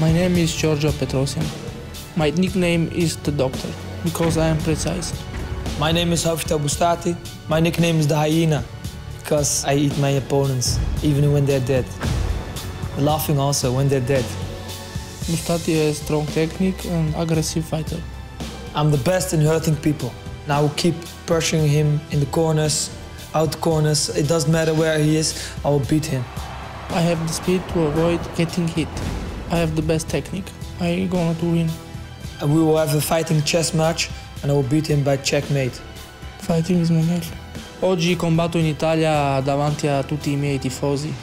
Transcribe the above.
My name is Giorgio Petrosyan. My nickname is the Doctor because I am precise. My name is Hafid El Boustati. My nickname is the Hyena because I eat my opponents even when they're dead. Laughing also when they're dead. Boustati is a strong technique and aggressive fighter. I'm the best in hurting people. And I will keep pressuring him in the corners, out corners. It doesn't matter where he is, I will beat him. I have the speed to avoid getting hit. I have the best technique. I gonna to win. And we will have a fighting chess match and I will beat him by checkmate. Fighting is my life. Oggi combatto in Italia davanti a tutti i miei tifosi